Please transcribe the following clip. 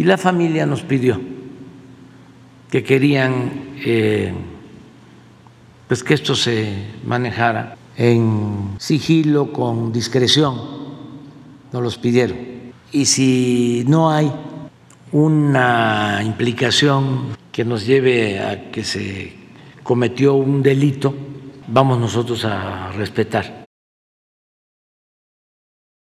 Y la familia nos pidió que querían eh, pues que esto se manejara en sigilo, con discreción, nos los pidieron. Y si no hay una implicación que nos lleve a que se cometió un delito, vamos nosotros a respetar